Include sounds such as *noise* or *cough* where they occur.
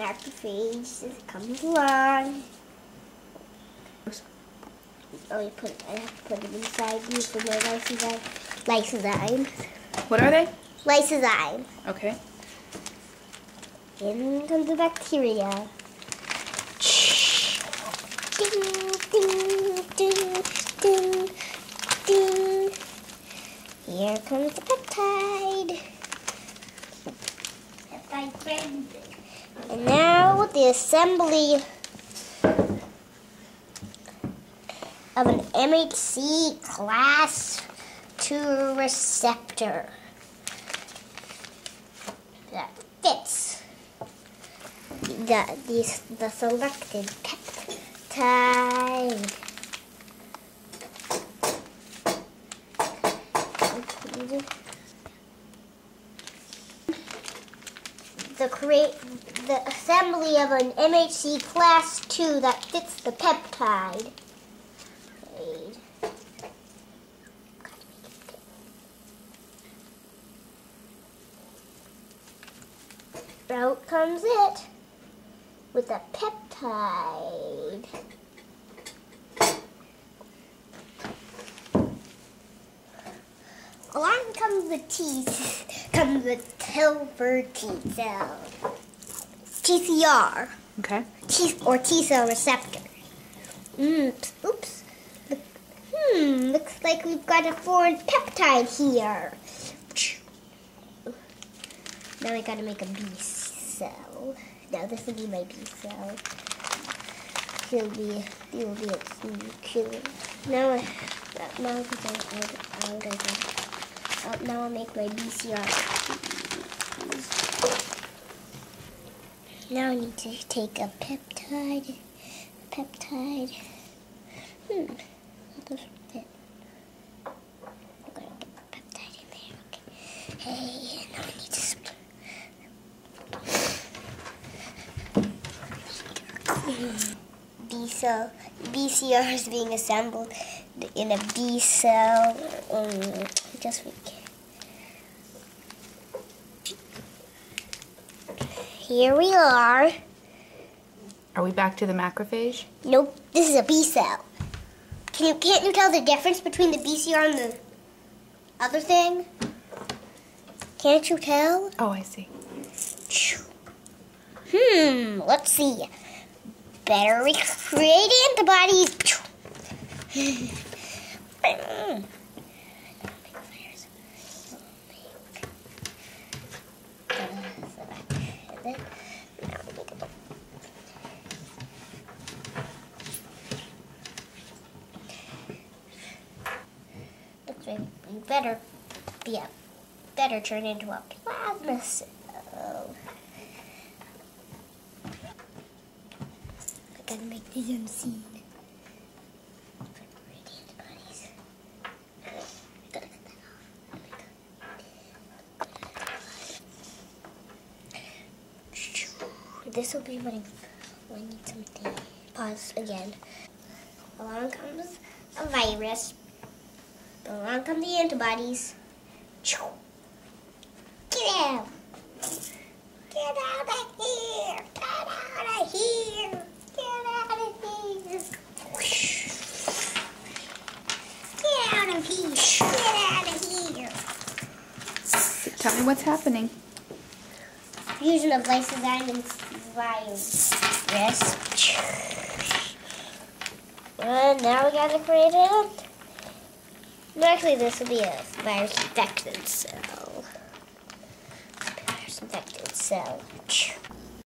macrophage comes along. Oh, you put I have to put it inside you for my lysozyme. Lysozyme. What are they? Lysozyme. Okay. In comes the bacteria. Ding, ding, ding, ding, ding. Here comes the peptide. Peptide friend. And now the assembly of an MHC class 2 receptor that fits the, the, the selected peptide. The create the assembly of an MHC class 2 that fits the peptide. Peptide. Out comes it with a peptide. Along comes the T, *laughs* comes the Tilford T cell. TCR, Okay. T or T cell receptor. Oops, oops. Hmm, looks like we've got a foreign peptide here. Now I gotta make a B cell. Now this will be my B cell. He'll be, he will be a. Now, I, now I can I'll, I'll, I'll, I'll, now I'll make my BCR. Now I need to take a peptide, peptide. Hmm, it fit? I'm gonna get the peptide in there. Okay. Hey, now I need to. B cell, BCR is being assembled in a B cell. Um, just here we are. Are we back to the macrophage? Nope, this is a B cell. Can you can't you tell the difference between the BCR and the other thing? Can't you tell? Oh, I see. Hmm, let's see. Better recreate antibodies. *laughs* Looks like we better be a better turn into a plasma cell. I gotta make these um, unseen. Gotta cut. This will be running. I need something. Pause again. Along comes a virus. Along come the antibodies. Get out! Get out of here! Get out of here! Get out of here! Get out of here! Get out of here! Tell me what's happening. Fusion of lysozyme and virus. And now we gotta create it. Actually, this will be a virus infected cell. Virus infected cell.